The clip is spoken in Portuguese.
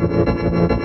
Música